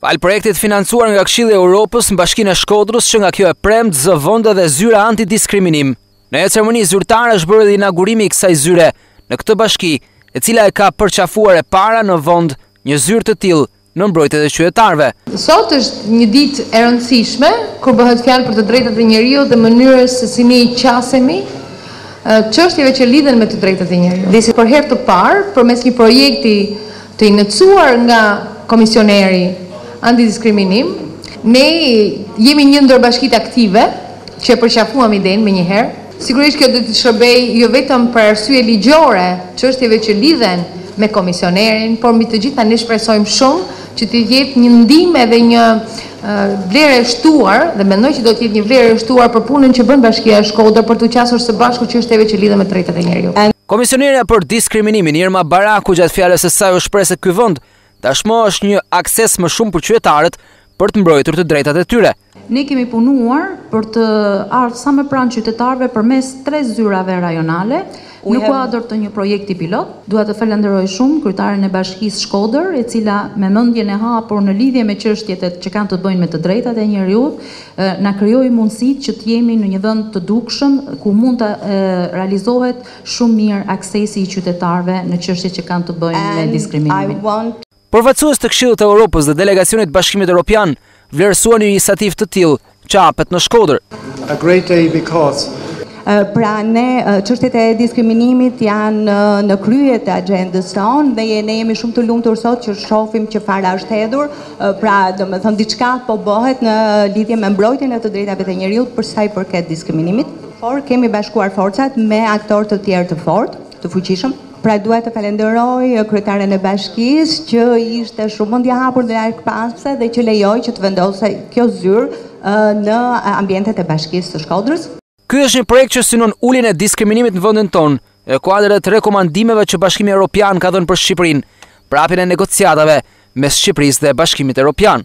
Falë projektit të financuar nga Këshilli i Europës në Bashkinë e Shkodrës që nga kjo e premtë zë vend edhe zyra antidiskriminim. Në një ceremoni zyrtare është bërë inaugurimi i kësaj zyre në këtë bashki, e cila e ka përqafuar e para në vend një zyrë të tillë në mbrojtje të qytetarëve. Sot është një ditë e rëndësishme kur bëhet fjalë për të drejtat e njeriut dhe mënyrës se si ne i qasemi çështjeve që lidhen me të drejtat e njeriut. Dhe për herë të parë, përmes një projekti Të iniciuar nga Komisioneri Antidiskriminim, ne jemi një ndër bashkitë aktive që e përqafuam idenë menjëherë. Sigurisht kjo do t'i shërbejë jo vetëm për arsye ligjore çështjeve që lidhen me Komisionerin, por mbi të gjitha ne shpresojmë shumë që t'i jetë një ndihmë edhe një Vlerë e shtuar dhe mendoj që do të jetë një vlerë e shtuar për punën që bën Bashkia Shkodër për t'u qasur së bashku çështjeve që lidhen me drejtat e njeriut. Komisionerja për Diskriminimin, Irma Baraku gjatë fjalës së saj u shpreh se ky vend tashmë është një akses më shumë për qytetarët për të mbrojtur të drejtat e tyre. Ne kemi punuar për të ardhë sa më pranë qytetarëve përmes tre zyrave rajonale, Në kuadër të një projekti pilot, dua të falënderoj shumë kryetaren e Bashkisë Shkodër, e cila me mendjen e hapur në lidhje me çështjet që kanë të bëjnë me të drejtat e njeriut, na krijoi mundësitë që të jemi në një vend të dukshëm, ku mund të realizohet shumë mirë aksesi i qytetarëve në çështjet që kanë të bëjnë me diskriminimin. Përfaqësues të Këshillit të Europës dhe delegacionit të Bashkimit Europian vlerësuan një iniciativë të tillë që hapet në Shkodër. A great day because Pra për ne çështjet e diskriminimit janë në krye të agjendës tonë dhe ne jemi shumë të lumtur sot që shofim që fara është hedhur, pra domethënë diçka po bohet në lidhje me mbrojtjen e të drejtave të njeriut për sa i përket diskriminimit, por kemi bashkuar forcat me aktorë të tjerë të fortë. të fuqishëm. Pra dua të falenderoj kryetaren e bashkisë që ishte shumë mendjehapur dhe largpamëse dhe që lejoi që të vendosej kjo zyrë në ambientet e Bashkisë së Shkodrës. Ky është një projekt që synon uljen e diskriminimit në vendin tonë, në kuadër të rekomandimeve që Bashkimi Europian ka dhënë për Shqipërinë, për hapjen e negociatave mes Shqipërisë dhe Bashkimit Europian.